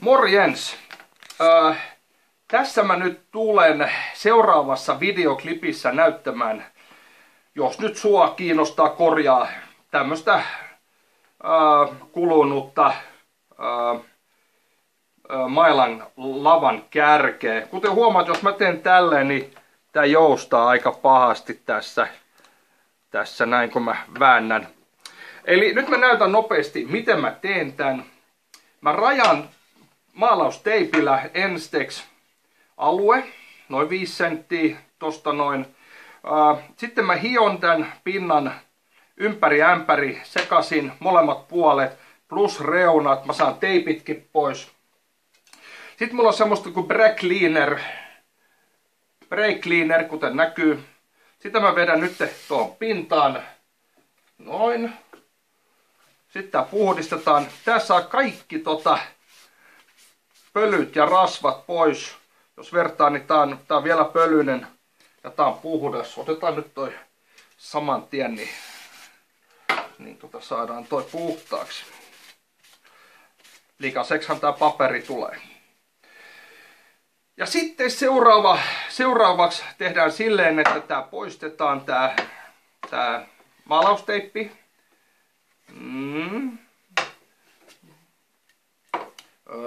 Morjens! Öö, tässä mä nyt tulen seuraavassa videoklipissä näyttämään, jos nyt sua kiinnostaa korjaa tämmöstä öö, kulunutta öö, mailan lavan kärkeä. Kuten huomaat, jos mä teen tälleen, niin tää joustaa aika pahasti tässä, tässä näin kun mä väännän. Eli nyt mä näytän nopeasti, miten mä teen tän. Mä rajan maalausteipillä Enstex alue, noin 5 senttiä, tosta noin. Sitten mä hion tän pinnan ympäri ämpäri sekasin molemmat puolet plus reunat. Mä saan teipitkin pois. Sitten mulla on semmoista kuin brake cleaner, brake cleaner, kuten näkyy. Sitä mä vedän nyt tuohon pintaan. Noin. Sitten tää puhdistetaan. Tässä saa kaikki tota, pölyt ja rasvat pois. Jos vertaa, niin tää on, tää on vielä pölyinen ja tää on puhdas. Otetaan nyt toi saman tien, niin, niin tota saadaan toi puhtaaksi. Likaseksihan tää paperi tulee. Ja sitten seuraava, seuraavaksi tehdään silleen, että tää poistetaan tää, tää maalausteippi. Mm.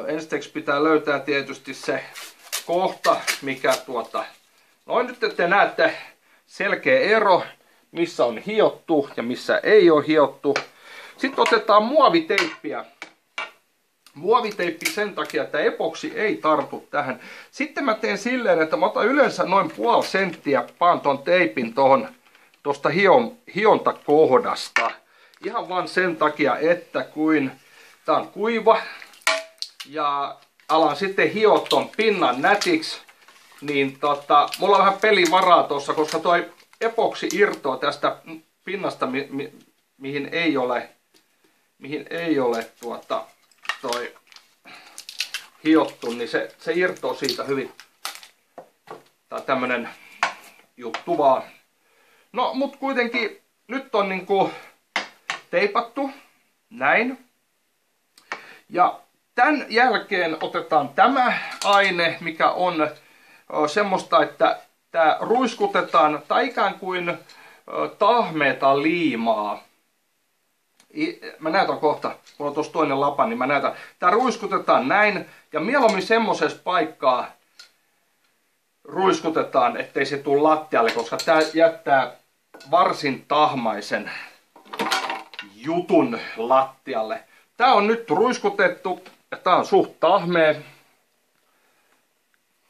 Ensiksi pitää löytää tietysti se kohta, mikä tuota... Noin nyt te näette selkeä ero, missä on hiottu ja missä ei ole hiottu. Sitten otetaan muoviteippiä. Muoviteippi sen takia, että epoksi ei tartu tähän. Sitten mä teen silleen, että mä otan yleensä noin puoli senttiä paan ton teipin tohon tosta hion, hiontakohdasta. Ihan vaan sen takia, että kuin tää on kuiva ja alan sitten hioa ton pinnan nätiksi, niin tota, mulla on vähän pelivaraa tuossa, koska toi epoksi irtoaa tästä pinnasta, mi, mi, mihin ei ole, mihin ei ole tuota, toi hiottu, niin se, se irtoaa siitä hyvin. On tämmönen juttu vaan. No, mut kuitenkin nyt on niinku teipattu, näin. Ja Tämän jälkeen otetaan tämä aine, mikä on semmoista, että tämä ruiskutetaan tai ikään kuin tahmeeta liimaa. Mä näytän kohta, mulla on tuossa toinen lapa, niin mä näytän. Tää ruiskutetaan näin ja mieluummin semmoisessa paikkaa ruiskutetaan, ettei se tule lattialle, koska tää jättää varsin tahmaisen jutun lattialle. Tää on nyt ruiskutettu ja tää on suht tahmea.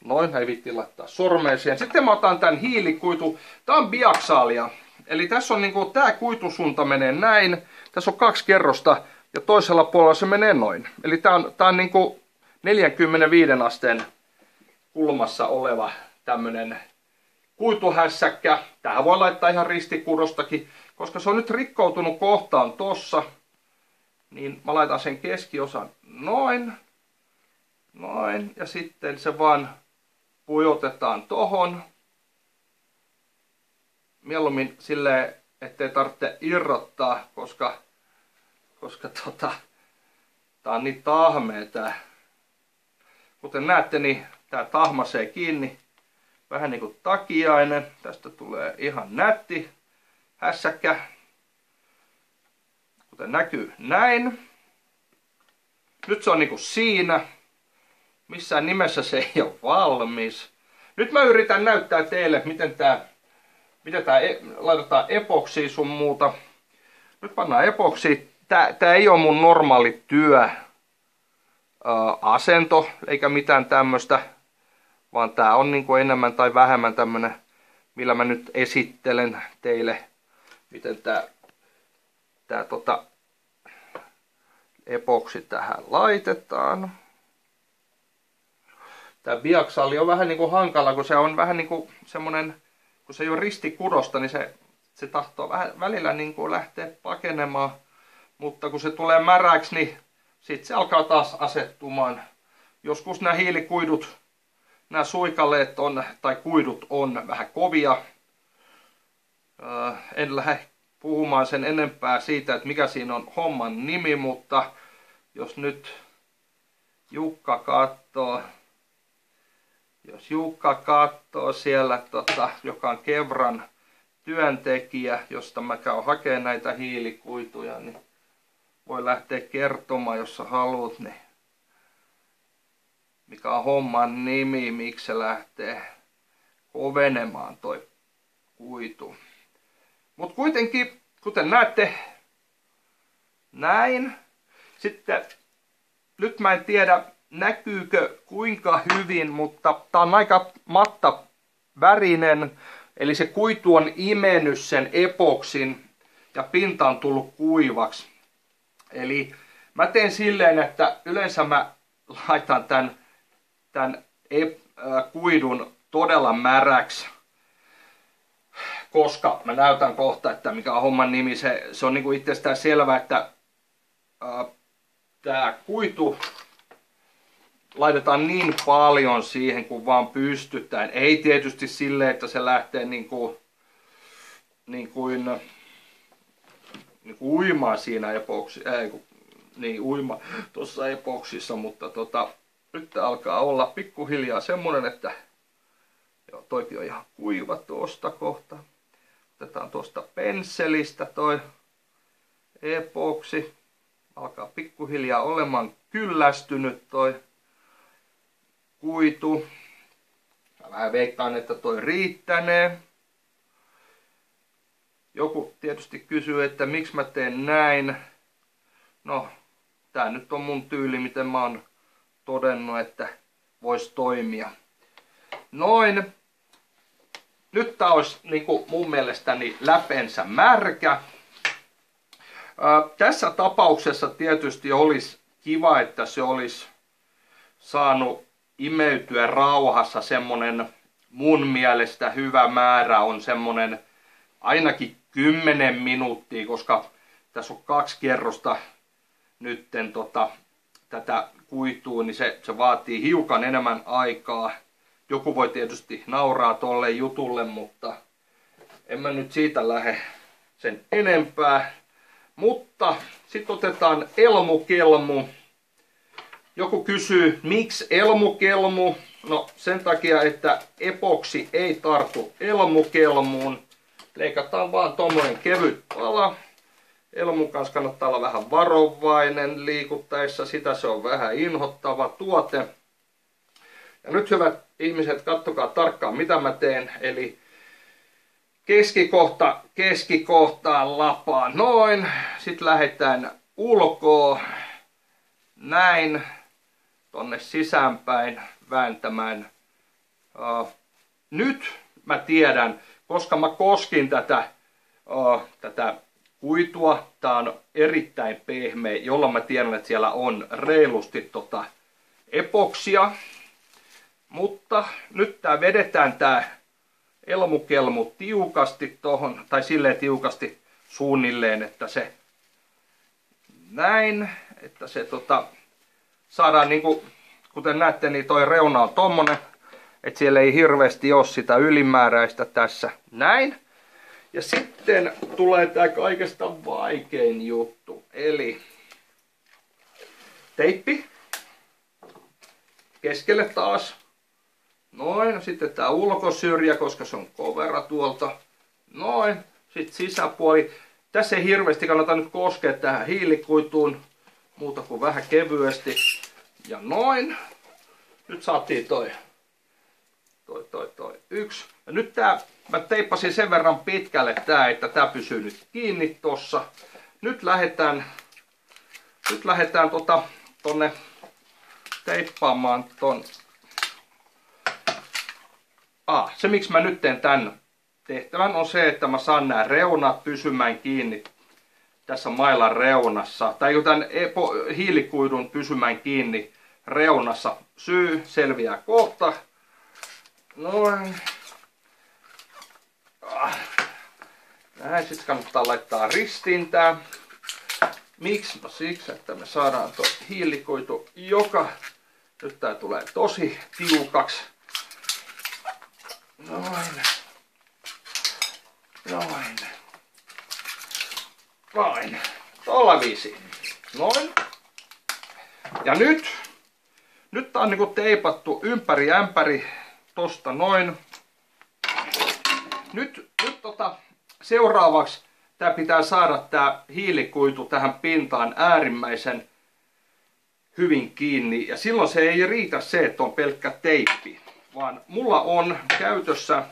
Noin, ei vitti laittaa sormeen siihen. Sitten mä otan tän hiilikuitu. Tää on biaksaalia. Eli tässä on niinku, tää kuitusunta menee näin. Tässä on kaksi kerrosta ja toisella puolella se menee noin. Eli tää on, tää on niinku 45 asteen kulmassa oleva tämmönen kuituhässäkkä. Tähän voi laittaa ihan ristikudostakin, koska se on nyt rikkoutunut kohtaan tossa niin mä laitan sen keskiosan noin, noin, ja sitten se vaan pujotetaan tohon. Mieluummin silleen, ettei tarvitse irrottaa, koska, koska tota, tää on niin tahmea tää. Kuten näette, niin tää tahmasee kiinni vähän niinku takiainen. Tästä tulee ihan nätti hässäkkä kuten näkyy näin. Nyt se on niinku siinä. Missään nimessä se ei ole valmis. Nyt mä yritän näyttää teille, miten tää, miten tää e laitetaan epoksiin sun muuta. Nyt pannaan epoksi. Tää, tää ei ole mun normaali työ ää, asento, eikä mitään tämmöstä, vaan tää on niinku enemmän tai vähemmän tämmönen, millä mä nyt esittelen teille, miten tää tää tota, epoksi tähän laitetaan. Tämä biaksali on vähän niin kuin hankala, kun se on vähän niin kuin semmonen, kun se ei ole ristikudosta, niin se, se tahtoo vähän välillä niin kuin lähteä pakenemaan. Mutta kun se tulee märäksi, niin sitten se alkaa taas asettumaan. Joskus nämä hiilikuidut, nämä suikaleet on, tai kuidut on vähän kovia. En lähde puhumaan sen enempää siitä, että mikä siinä on homman nimi, mutta jos nyt Jukka kattoo, jos Jukka kattoo siellä, tota, joka on Kevran työntekijä, josta mä käyn hakemaan näitä hiilikuituja, niin voi lähteä kertomaan, jos sä haluat, niin mikä on homman nimi, miksi se lähtee kovenemaan toi kuitu. Mutta kuitenkin, kuten näette, näin. Sitten nyt mä en tiedä näkyykö kuinka hyvin, mutta tää on aika matta värinen. Eli se kuitu on imennyt sen epoksin ja pinta on tullut kuivaksi. Eli mä teen silleen, että yleensä mä laitan tämän, tämän äh, kuidun todella märäksi. Koska mä näytän kohta, että mikä on homman nimi. Se, se on niinku itsestään selvä, että äh, tämä kuitu laitetaan niin paljon siihen, kuin vaan pystytään. Ei tietysti sille, että se lähtee niin kuin, niin kuin, niin kuin uimaan siinä epoksi, ei, niin uima tuossa epoksissa, mutta tota, nyt alkaa olla pikkuhiljaa semmonen, että joo, toikin on ihan kuiva tuosta kohta. Otetaan tuosta pensselistä toi epoksi. Alkaa pikkuhiljaa olemaan kyllästynyt toi kuitu. Mä vähän veikkaan, että toi riittänee. Joku tietysti kysyy, että miksi mä teen näin. No, tää nyt on mun tyyli, miten mä oon todennut, että vois toimia. Noin. Nyt tää olisi niin kuin mun mielestäni läpensä märkä. Ää, tässä tapauksessa tietysti olisi kiva, että se olisi saanut imeytyä rauhassa semmonen mun mielestä hyvä määrä on semmonen ainakin 10 minuuttia, koska tässä on kaksi kerrosta nytten tota, tätä kuitua, niin se, se vaatii hiukan enemmän aikaa. Joku voi tietysti nauraa tolle jutulle, mutta en mä nyt siitä lähde sen enempää. Mutta sitten otetaan elmukelmu. Joku kysyy, miksi elmukelmu? No sen takia, että epoksi ei tartu elmukelmuun. Leikataan vaan tommonen kevyt pala. Elmun kanssa kannattaa olla vähän varovainen liikuttaessa, sitä se on vähän inhottava tuote. Ja nyt hyvät ihmiset, kattokaa tarkkaan mitä mä teen. Eli keskikohta keskikohtaan lapaan noin. Sitten lähdetään ulkoa näin tonne sisäänpäin vääntämään. Uh, nyt mä tiedän, koska mä koskin tätä, uh, tätä kuitua, tää on erittäin pehmeä, jolloin mä tiedän, että siellä on reilusti tota epoksia. Mutta nyt tää vedetään tää elmukelmu tiukasti tohon, tai silleen tiukasti suunnilleen, että se näin, että se tota, saadaan niinku, kuten näette, niin toi reuna on tommonen, että siellä ei hirveästi ole sitä ylimääräistä tässä. Näin. Ja sitten tulee tää kaikesta vaikein juttu, eli teippi. Keskelle taas. Noin. Sitten tää ulkosyrjä, koska se on kovera tuolta. Noin. Sitten sisäpuoli. Tässä ei hirveästi kannata nyt koskea tähän hiilikuituun muuta kuin vähän kevyesti. Ja noin. Nyt saatiin toi, toi, toi, toi yksi. Ja nyt tää, mä teippasin sen verran pitkälle tää, että tää pysyy nyt kiinni tossa. Nyt lähdetään, nyt lähdetään tota, tonne teippaamaan ton. Ah, se miksi mä nyt teen tän tehtävän on se, että mä saan nämä reunat pysymään kiinni tässä mailan reunassa, tai tämän epo, hiilikuidun pysymään kiinni reunassa. Syy selviää kohta. Noin. Ah. Näin sitten kannattaa laittaa ristiin tää. Miksi? No siksi, että me saadaan tuo hiilikuitu, joka nyt tää tulee tosi tiukaksi. Noin. Noin. Noin. Tuolla viisi. Noin. Ja nyt Nyt tää on niinku teipattu ympäri ämpäri tosta noin. Nyt, nyt tota, seuraavaksi tää pitää saada tää hiilikuitu tähän pintaan äärimmäisen hyvin kiinni. Ja silloin se ei riitä se, että on pelkkä teippi. Vaan mulla on käytössä,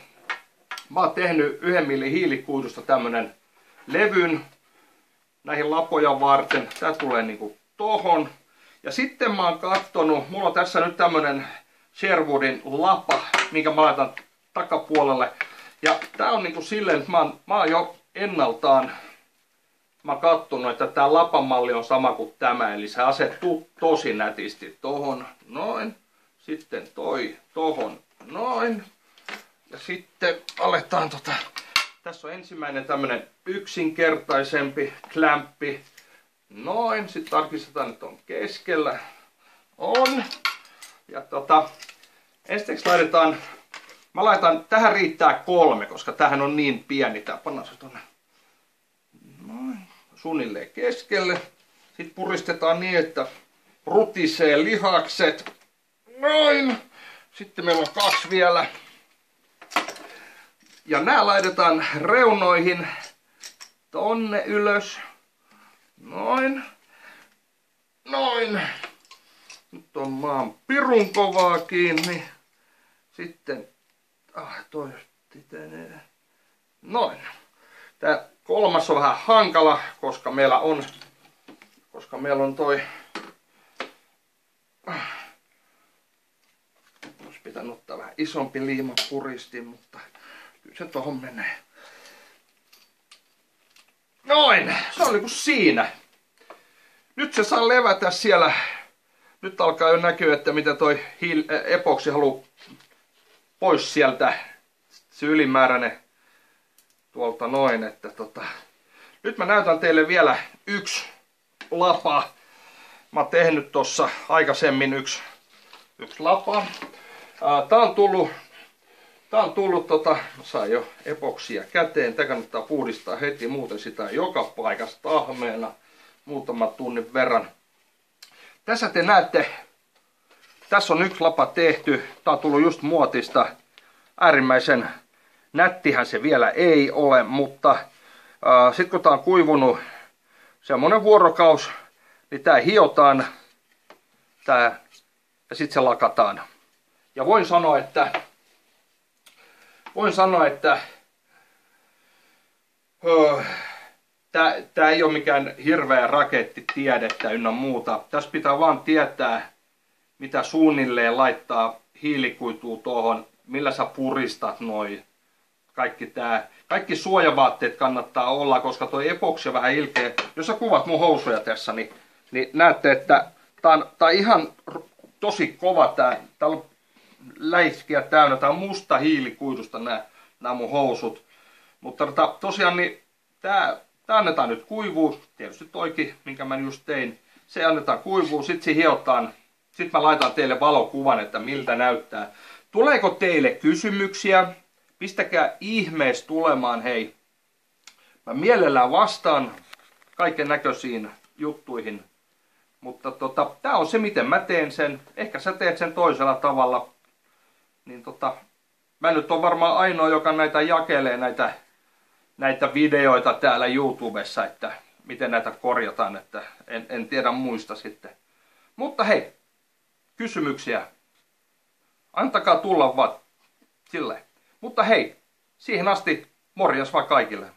mä oon tehnyt yhden millin hiilikuidusta tämmönen levyn näihin lapoja varten. Tää tulee niinku tohon. Ja sitten mä oon kattonut, mulla on tässä nyt tämmönen Sherwoodin lapa, minkä mä laitan takapuolelle. Ja tää on niinku silleen, että mä oon, mä oon jo ennaltaan mä kattonut, että tää lapamalli on sama kuin tämä, eli se asettuu tosi nätisti tohon, noin. Sitten toi tohon, noin. Ja sitten aletaan tota, tässä on ensimmäinen tämmönen yksinkertaisempi klämppi. Noin, sitten tarkistetaan, että on keskellä. On. Ja tota, ensiksi laitetaan, mä laitan, tähän riittää kolme, koska tähän on niin pieni. Tää pannaan se tonne noin, suunnilleen keskelle. Sitten puristetaan niin, että rutisee lihakset. Noin. Sitten meillä on kaksi vielä. Ja nämä laitetaan reunoihin tonne ylös. Noin. Noin. Nyt on maan pirun kovaa kiinni. Sitten, ah, toi titenee. Noin. Tää kolmas on vähän hankala, koska meillä on, koska meillä on toi, olisi pitänyt ottaa vähän isompi liima puristi, mutta kyllä se tohon menee. Noin, se on niinku siinä. Nyt se saa levätä siellä. Nyt alkaa jo näkyä, että mitä toi epoksi haluaa pois sieltä. Se ylimääräinen tuolta noin, että tota. Nyt mä näytän teille vielä yksi lapa. Mä oon tehnyt tossa aikaisemmin yksi, yksi lapa. Tää on tullut, tää on tullut tota, saa jo epoksia käteen. Tää kannattaa puhdistaa heti, muuten sitä joka paikasta ahmeena muutama tunnin verran. Tässä te näette, tässä on yksi lapa tehty. Tää on tullut just muotista. Äärimmäisen Nättihän se vielä ei ole, mutta sitten kun tämä on kuivunut semmonen vuorokaus, niin tämä hiotaan tää, ja sitten se lakataan. Ja voin sanoa, että voin sanoa, että öö, tämä ei ole mikään hirveä raketti tiedettä ynnä muuta. Tässä pitää vaan tietää, mitä suunnilleen laittaa hiilikuituu tuohon, millä sä puristat noin kaikki tää, kaikki suojavaatteet kannattaa olla, koska tuo epoksi on vähän ilkeä. Jos sä kuvat mun housuja tässä, niin, niin näette, että tää on, on ihan tosi kova tää. Täällä on läiskiä täynnä. Tää on musta hiilikuidusta nämä, nämä mun housut. Mutta tota, tosiaan niin tää, tää annetaan nyt kuivuu. Tietysti toikin, minkä mä just tein. Se annetaan kuivuu, sit se hiotaan. Sitten mä laitan teille valokuvan, että miltä näyttää. Tuleeko teille kysymyksiä? pistäkää ihmeessä tulemaan, hei. Mä mielellään vastaan kaiken näköisiin juttuihin. Mutta tota, tää on se, miten mä teen sen. Ehkä sä teet sen toisella tavalla. Niin tota, mä nyt on varmaan ainoa, joka näitä jakelee näitä, näitä videoita täällä YouTubessa, että miten näitä korjataan, että en, en tiedä muista sitten. Mutta hei, kysymyksiä. Antakaa tulla vaan. Silleen. Mutta hei, siihen asti morjens vaan kaikille.